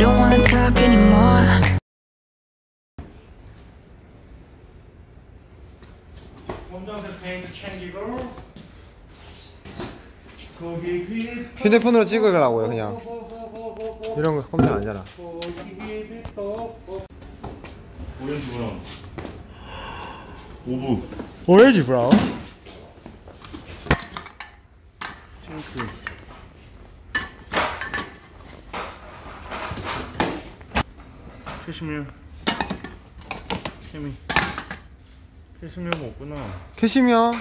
don't wanna talk anymore. 검정색 페인트 챙기고 거기 빛 휴대폰으로 찍으려고요 그냥. 이런 거 컴퓨터 아니잖아 오렌지 brown. 오브. 오렌지 brown? 캐시미어. 캐미. 캐시미어가 없구나. 캐시미어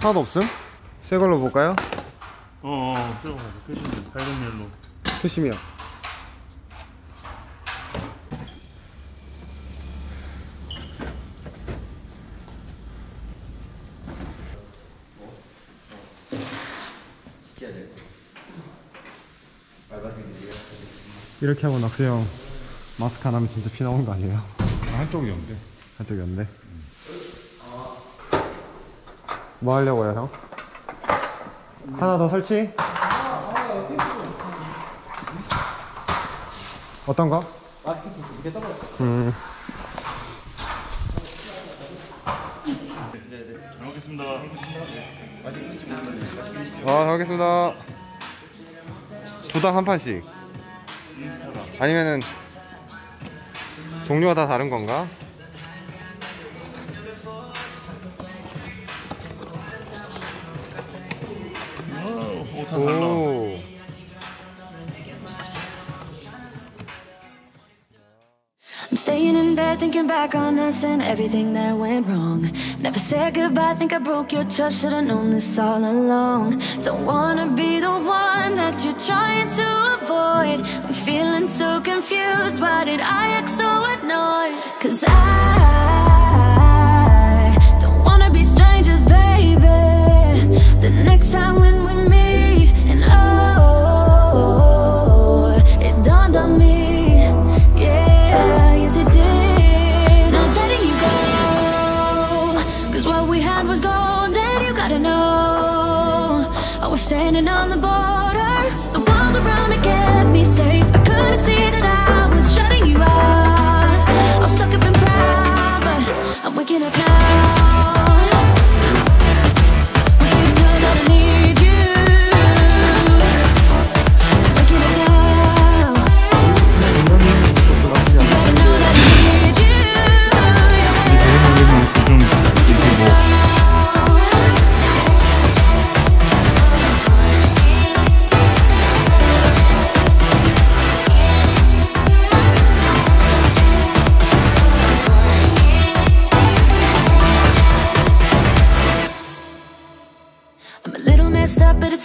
하나도 없음? 새 걸로 볼까요? 어, 어, 새거 가자. 캐시미어. 밝은 멜로. 캐시미어 이렇게 하고 낙수형 마스크 안 하면 진짜 피 나오는 거 아니에요? 한쪽이 없는데 한쪽이 없네 뭐 하려고요 형? 하나 더 설치? 어떤 거? 마스크 두개 떨어졌어 음. 잘 먹겠습니다. 잘 먹겠습니다. 아, 잘 먹겠습니다. 두당 한 판씩. 인스타라. 아니면은 종류가 다 다른 건가? 오, 오, 다 달라. 오. I'm staying in bed thinking back on us and everything that went wrong. Never said goodbye, think I broke your trust. Should've known this all along. Don't wanna be the one that you're trying to avoid. I'm feeling so confused. Why did I act so annoyed? Cause I don't wanna be strangers, baby. The next time when we meet, and oh, it dawned on me. Yeah, yes it did. Not letting you what we had was gold, and you gotta know. I was standing on the border.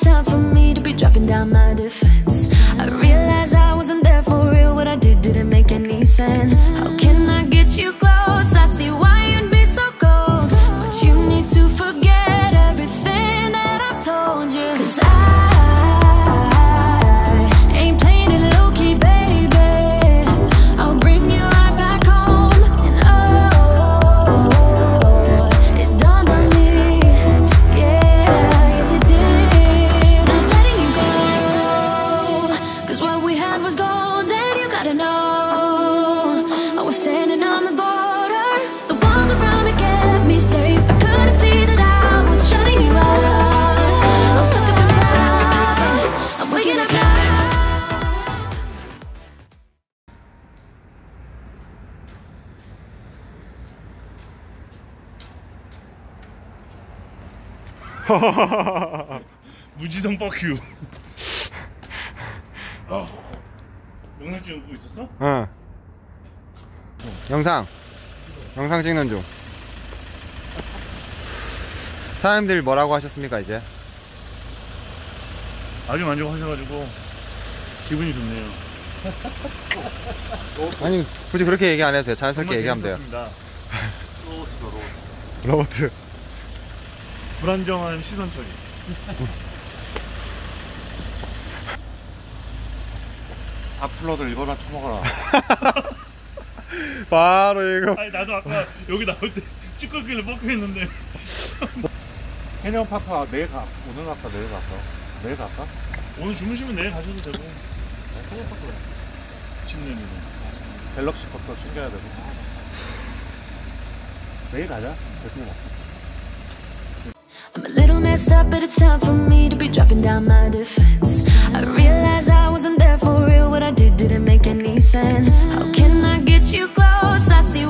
Time for me to be dropping down my defense. was gold, and you gotta know. I was standing on the border. The walls around me kept me safe. I couldn't see that I was shutting you out. I was stuck up and proud. I'm waking up now. 무지성 뻑큐. 아, 영상 찍고 있었어? 응. 영상. 영상 찍는 중. 사장님들 뭐라고 하셨습니까, 이제? 아주 만족하셔가지고 기분이 좋네요. 아니, 굳이 그렇게 얘기 안 해도 돼요. 자연스럽게 얘기하면 돼요. 로봇이다 로봇. 로버트. 불안정한 시선 처리. 악플러들 이거나 쳐먹어라 바로 이거. 아니 나도 아까 여기 나올 때 찌꺼기를 뻑큐 했는데 해녀파파 내일 가 오늘 갈까 내일 갈까 내일 갈까? 오늘 주무시면 내일 가셔도 되고. 침내는. 갤럭시 컵도 챙겨야 되고 내일 가자 대충 I'm a little messed up, but it's time for me to be dropping down my defense. I realize I wasn't there for what I did didn't make any sense. How can I get you close? I see.